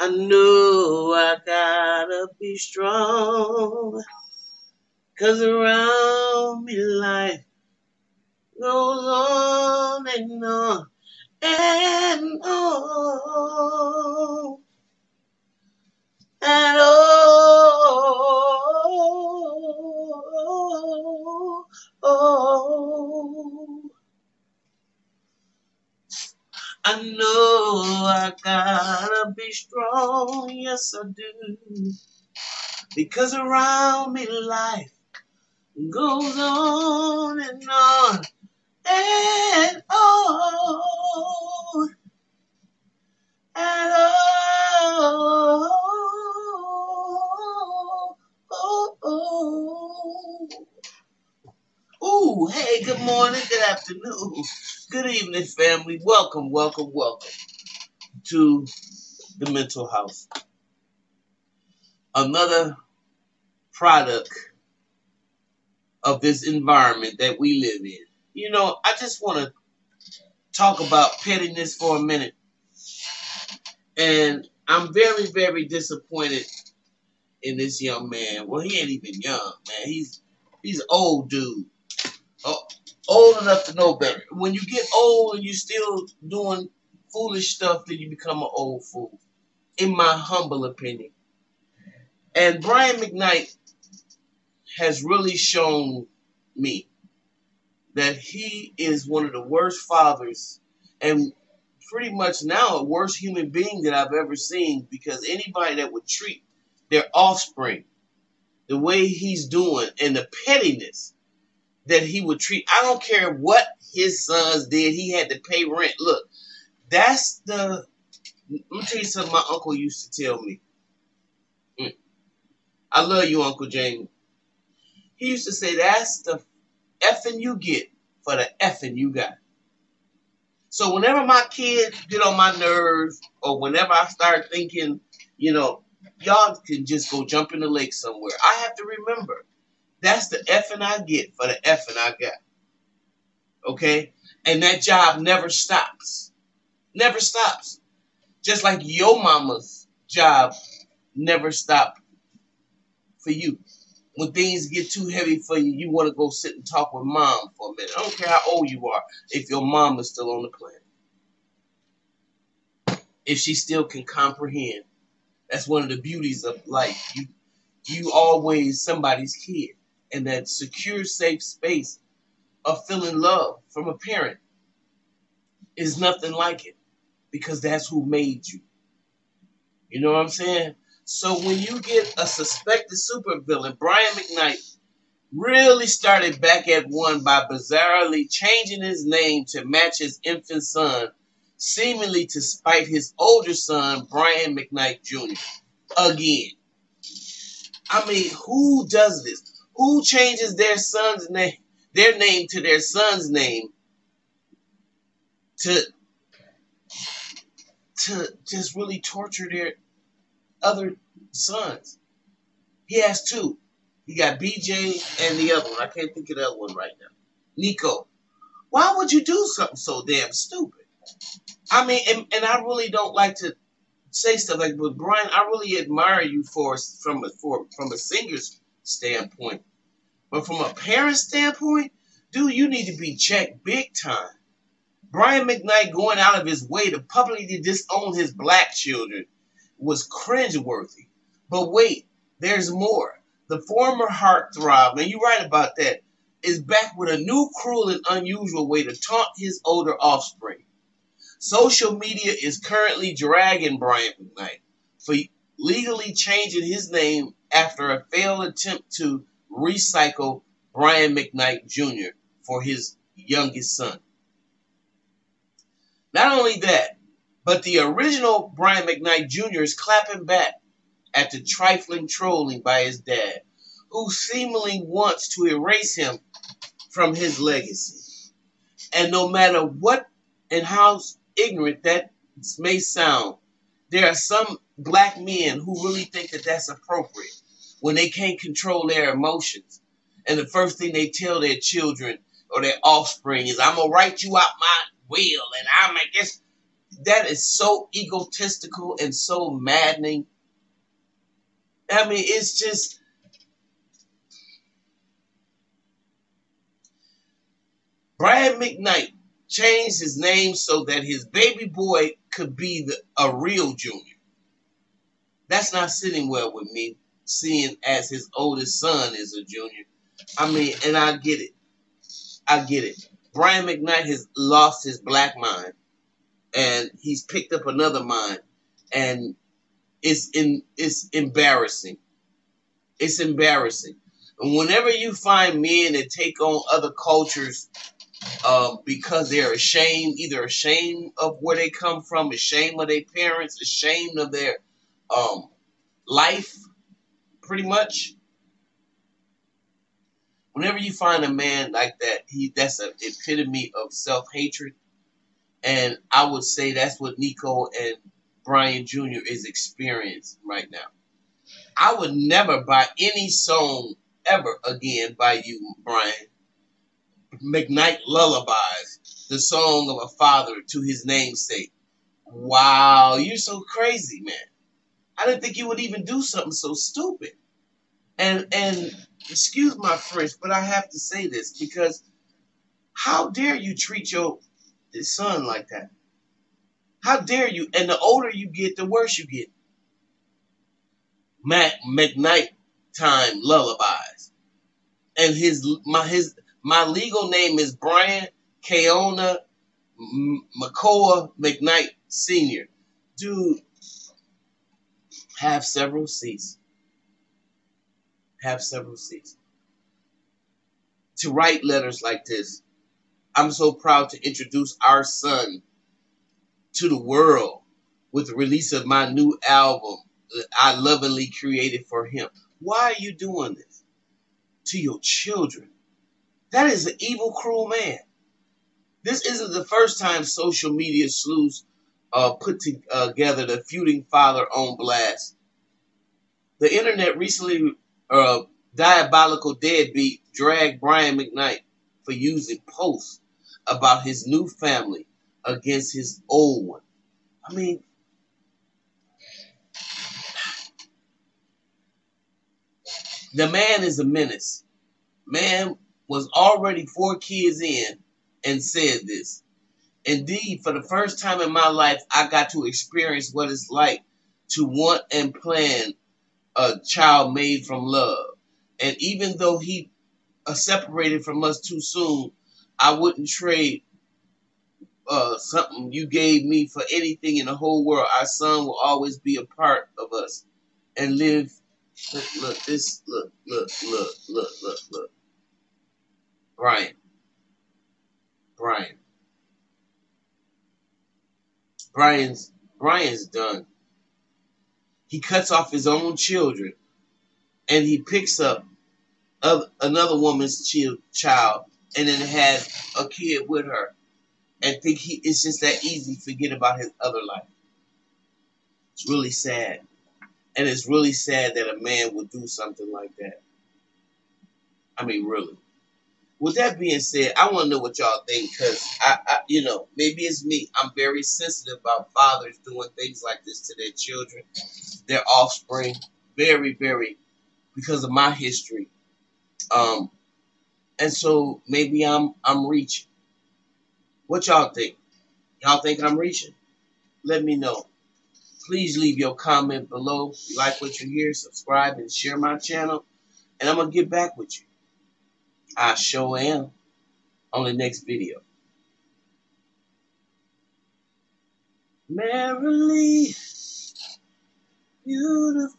I know I gotta be strong. Cause around me life goes on and on and on. Strong, yes I do. Because around me life goes on and on and on and on. Oh, oh. Ooh, hey, good morning, good afternoon, good evening, family. Welcome, welcome, welcome to the mental house. Another product of this environment that we live in. You know, I just want to talk about pettiness for a minute. And I'm very, very disappointed in this young man. Well, he ain't even young, man. He's he's old dude. Oh, old enough to know better. When you get old and you're still doing foolish stuff, then you become an old fool. In my humble opinion. And Brian McKnight has really shown me that he is one of the worst fathers and pretty much now a worst human being that I've ever seen because anybody that would treat their offspring the way he's doing and the pettiness that he would treat I don't care what his sons did he had to pay rent look that's the let me tell you something my uncle used to tell me mm. I love you Uncle Jamie he used to say that's the effing you get for the effing you got. So whenever my kids get on my nerves, or whenever I start thinking, you know, y'all can just go jump in the lake somewhere, I have to remember that's the effing I get for the effing I got. Okay? And that job never stops. Never stops. Just like your mama's job never stopped for you when things get too heavy for you, you want to go sit and talk with mom for a minute. I don't care how old you are, if your mom is still on the planet. If she still can comprehend. That's one of the beauties of life. You you always somebody's kid. And that secure, safe space of feeling love from a parent is nothing like it. Because that's who made you. You know what I'm saying? So when you get a suspected supervillain, Brian McKnight really started back at one by bizarrely changing his name to match his infant son, seemingly to spite his older son, Brian McKnight Jr. Again. I mean, who does this? Who changes their son's name, their name to their son's name to to just really torture their other sons. He has two. He got BJ and the other one. I can't think of the other one right now. Nico. Why would you do something so damn stupid? I mean, and, and I really don't like to say stuff like, but Brian, I really admire you for from a for from a singer's standpoint, but from a parent standpoint, dude, you need to be checked big time. Brian McKnight going out of his way to publicly disown his black children was cringeworthy. But wait, there's more. The former heartthrob, and you're right about that, is back with a new cruel and unusual way to taunt his older offspring. Social media is currently dragging Brian McKnight for legally changing his name after a failed attempt to recycle Brian McKnight Jr. for his youngest son. Not only that, but the original Brian McKnight Jr. is clapping back at the trifling trolling by his dad, who seemingly wants to erase him from his legacy. And no matter what and how ignorant that may sound, there are some black men who really think that that's appropriate when they can't control their emotions. And the first thing they tell their children or their offspring is, I'm going to write you out my will and I'm going to that is so egotistical and so maddening. I mean, it's just Brian McKnight changed his name so that his baby boy could be the, a real junior. That's not sitting well with me, seeing as his oldest son is a junior. I mean, and I get it. I get it. Brian McKnight has lost his black mind and he's picked up another mind and it's in it's embarrassing. It's embarrassing. And whenever you find men that take on other cultures um, because they're ashamed, either ashamed of where they come from, ashamed of their parents, ashamed of their um, life, pretty much. Whenever you find a man like that, he that's an epitome of self hatred, and I would say that's what Nico and Brian Jr. is experiencing right now. I would never buy any song ever again by you, Brian. McKnight Lullabies, the song of a father to his namesake. Wow, you're so crazy, man. I didn't think you would even do something so stupid. And and excuse my French, but I have to say this because how dare you treat your son like that? How dare you? And the older you get, the worse you get. Mac McKnight time lullabies. And his my his my legal name is Brian Keona McCoa McKnight Sr. Dude, have several seats. Have several seats. To write letters like this, I'm so proud to introduce our son to the world with the release of my new album that I lovingly created for him. Why are you doing this to your children? That is an evil, cruel man. This isn't the first time social media sleuths uh, put together the feuding father on blast. The internet recently, uh, diabolical deadbeat dragged Brian McKnight for using posts about his new family against his old one. I mean, the man is a menace. Man was already four kids in and said this. Indeed, for the first time in my life, I got to experience what it's like to want and plan a child made from love. And even though he uh, separated from us too soon, I wouldn't trade uh, something you gave me for anything in the whole world. Our son will always be a part of us and live. Look, look, this, look, look, look, look, look, look. Brian. Brian. Brian's Brian's done. He cuts off his own children and he picks up another woman's child and then has a kid with her and think he it's just that easy to forget about his other life. It's really sad. And it's really sad that a man would do something like that. I mean, really with that being said, I want to know what y'all think because I, I, you know, maybe it's me. I'm very sensitive about fathers doing things like this to their children, their offspring. Very, very, because of my history. Um, and so maybe I'm I'm reaching. What y'all think? Y'all think I'm reaching? Let me know. Please leave your comment below. If you like what you hear, subscribe and share my channel. And I'm gonna get back with you. I sure am on the next video. Merrily, beautiful.